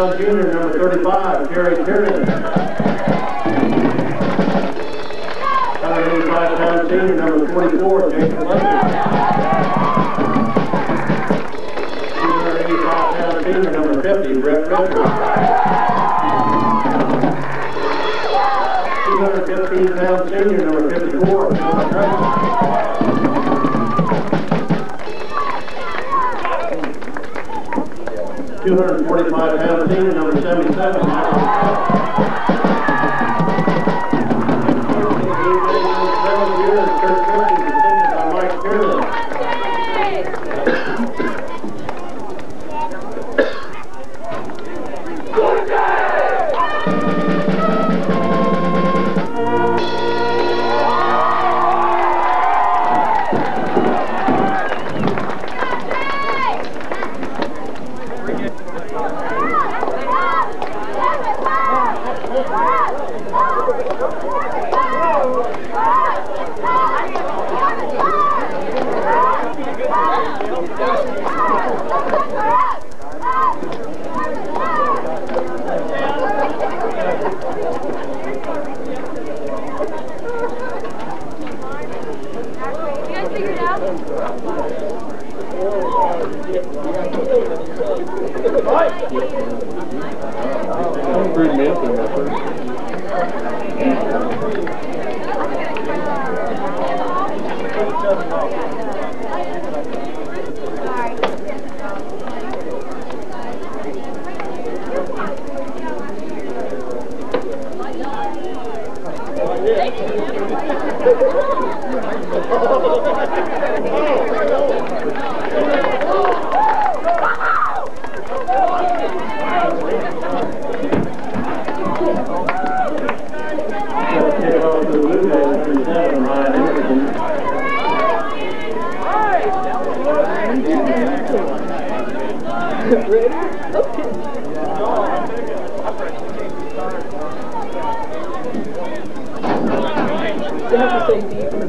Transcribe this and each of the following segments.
Brown Jr., number 35, Jerry Curran. Number 85, Brown Sr., number 44, Jason Lester. 85, Brown Sr., number 50, Brett Redford. 215 pound senior, number 245-pound senior, number 77. Ready? Okay. You have to say deep.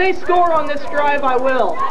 They score on this drive, I will.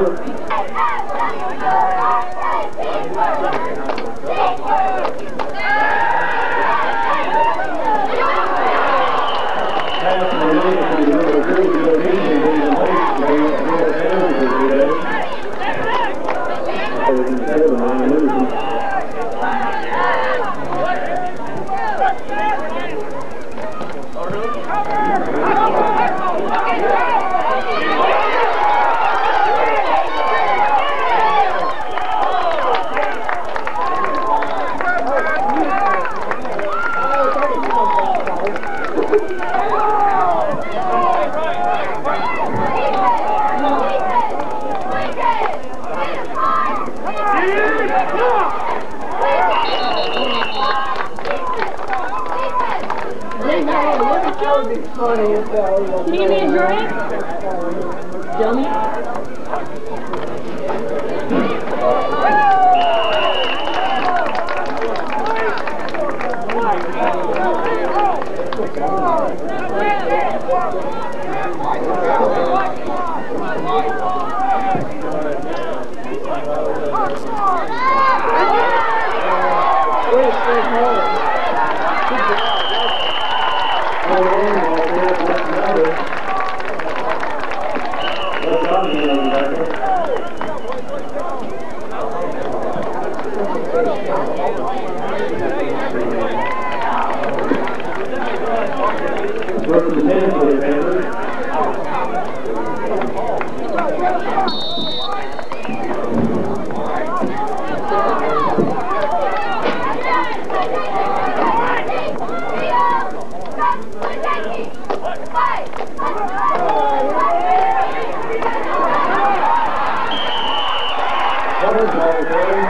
Thank you. That would be funny if that was Can you give me a drink? Dummy. Stay First and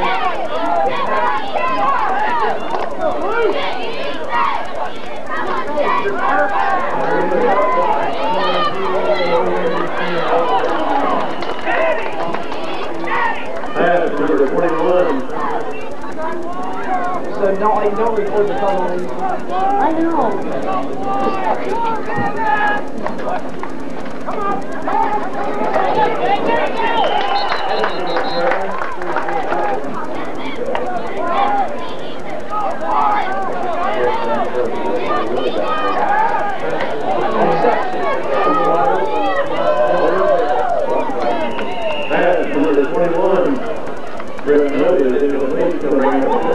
so don't like, don't record the call. I know. Come on. Number 21, Brett Miller, no!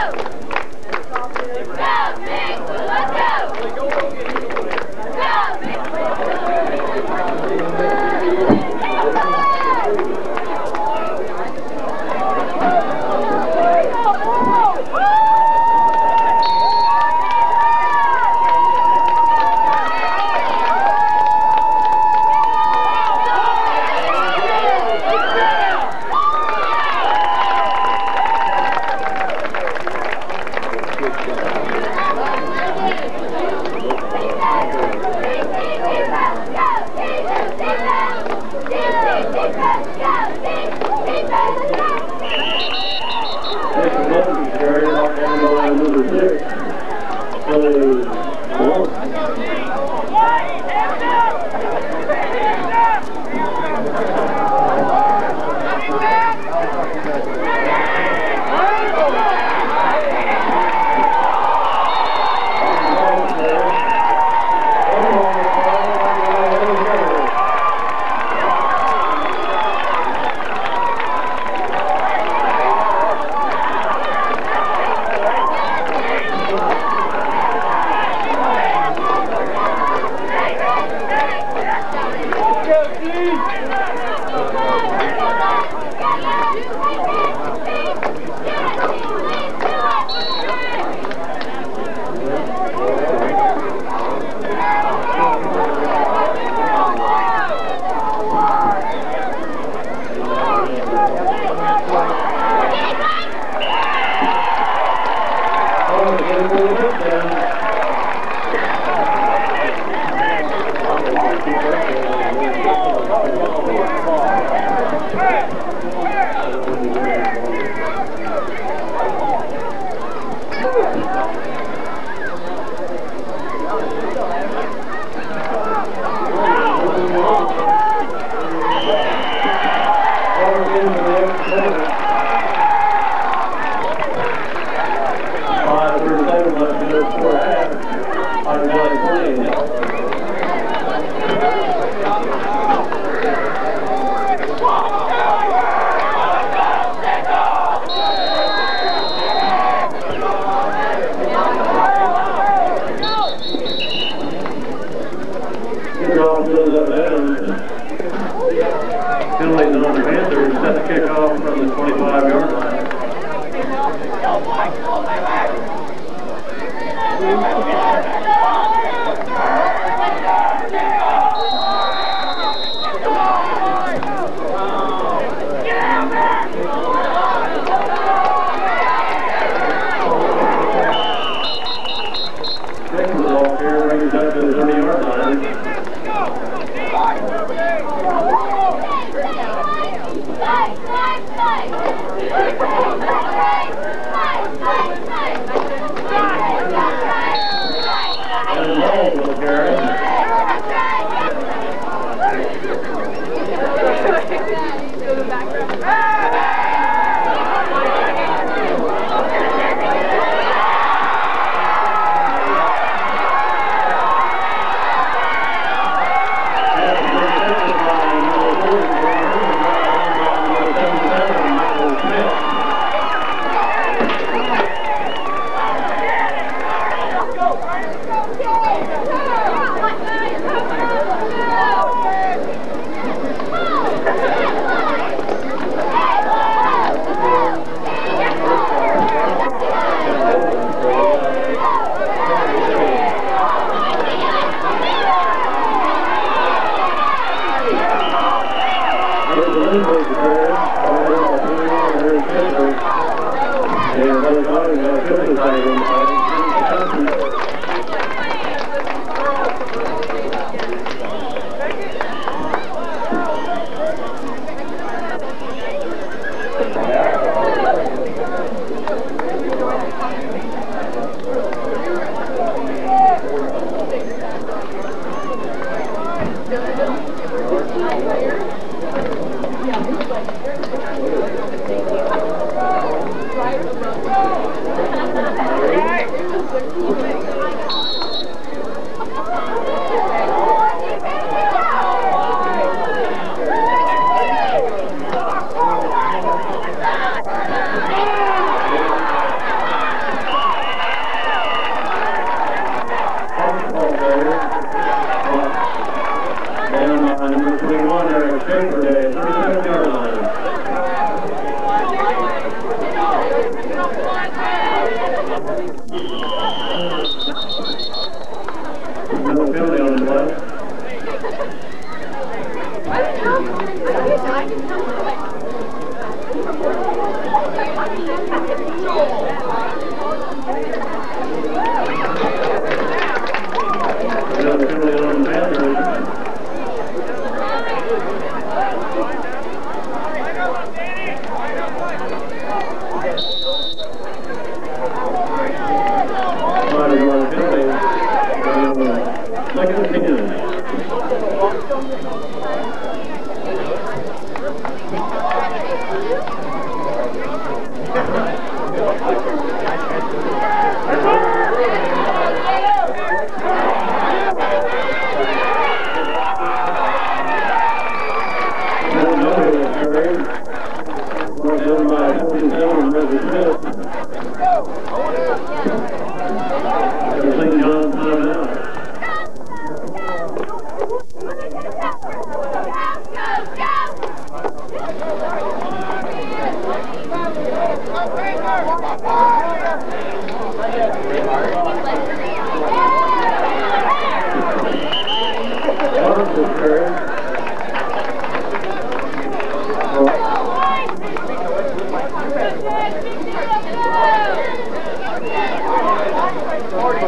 Let's go!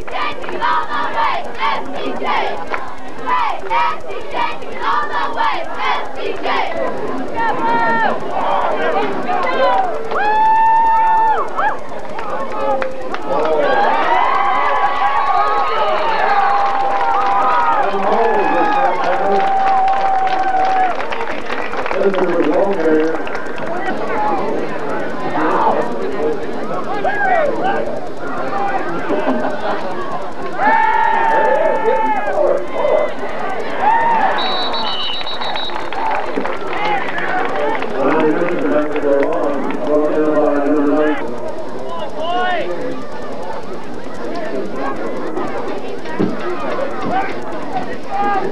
Standing all the way, SDJ. Hey, all the way, SDJ. Woo! É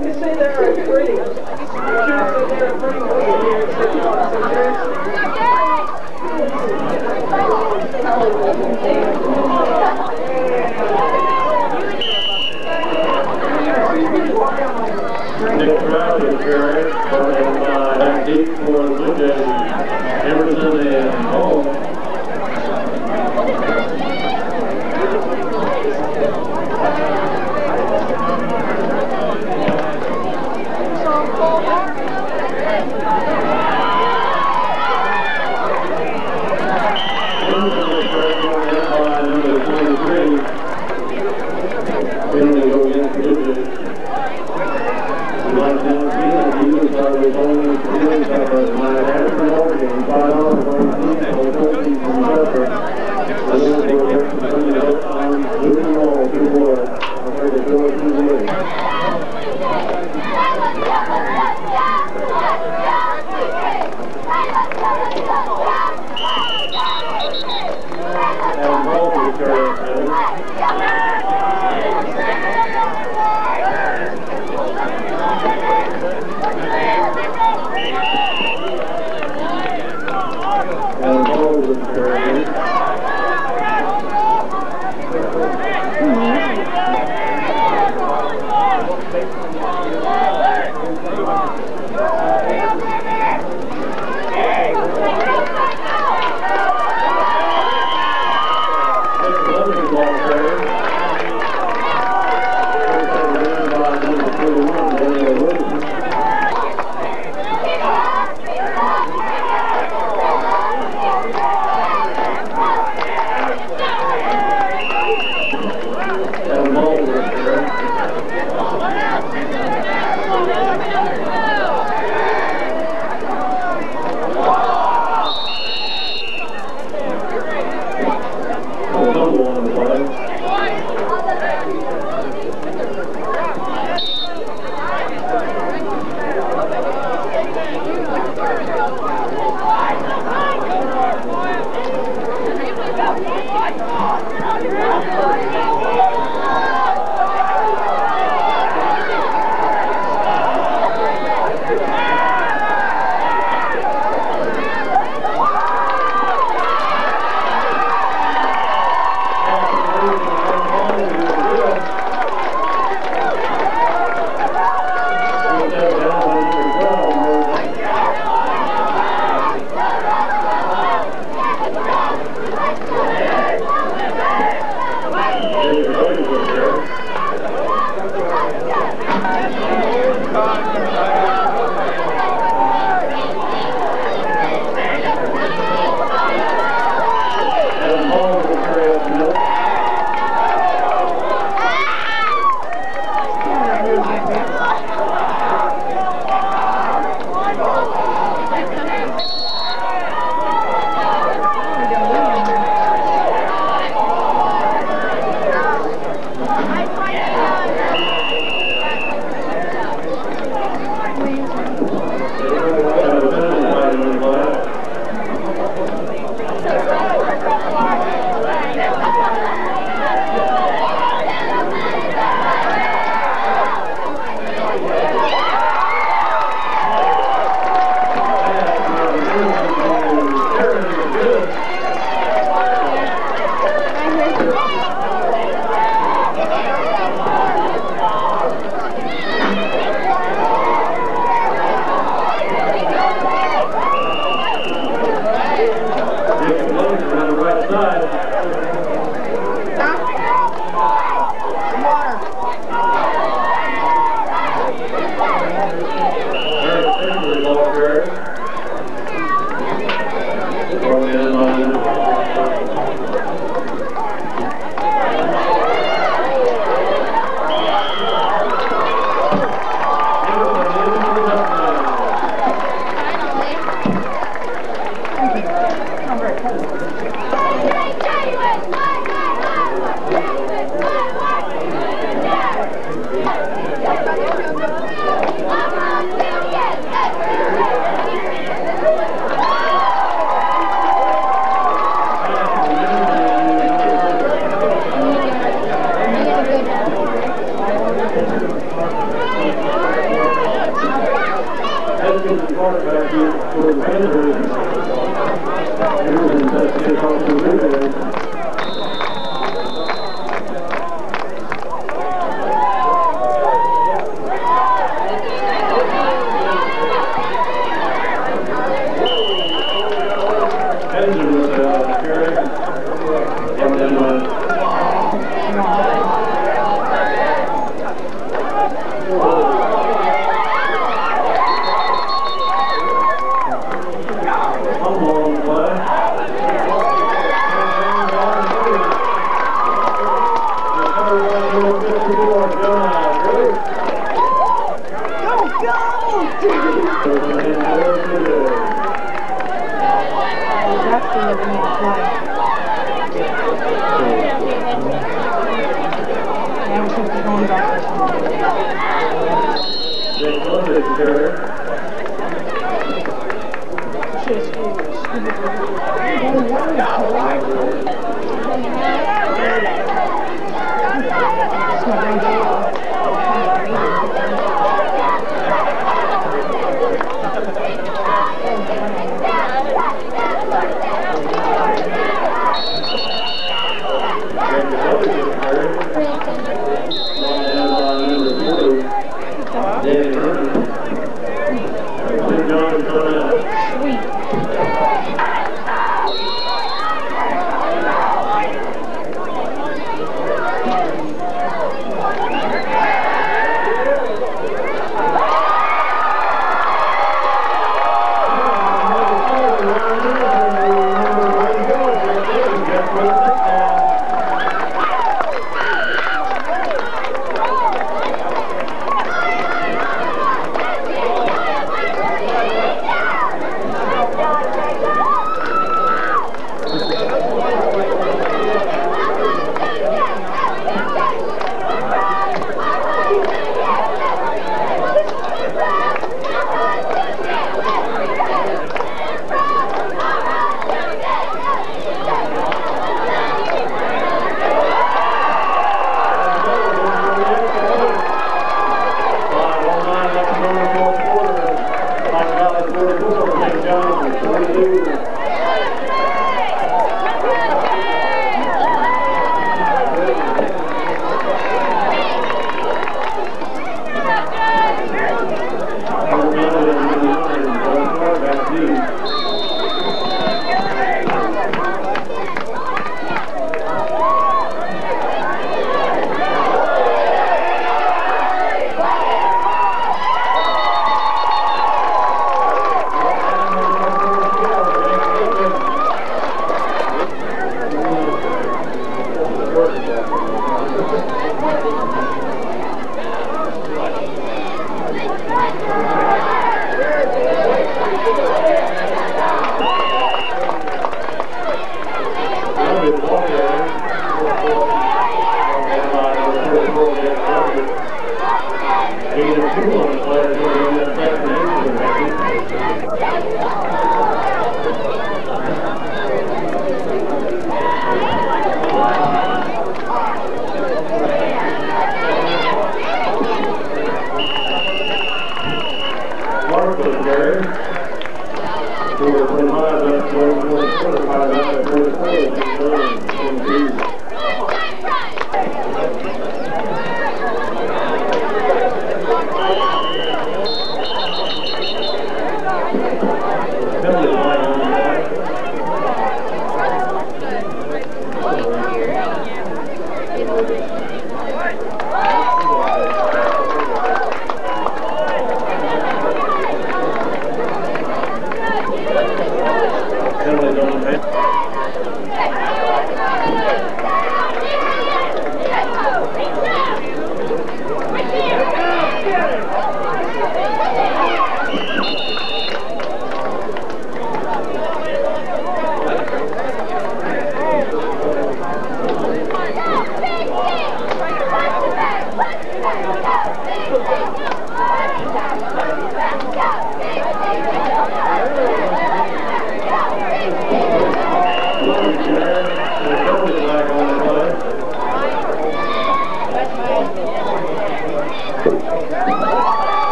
You say there are pretty?